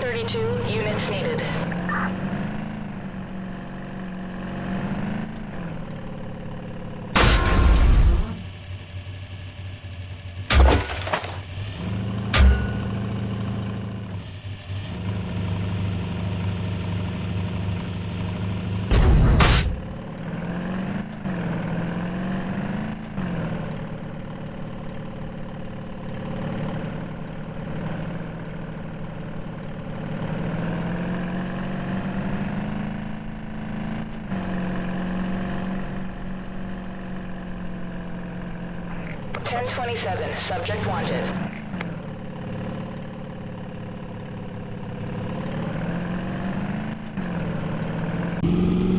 1032 1027, subject wanted. Mm -hmm.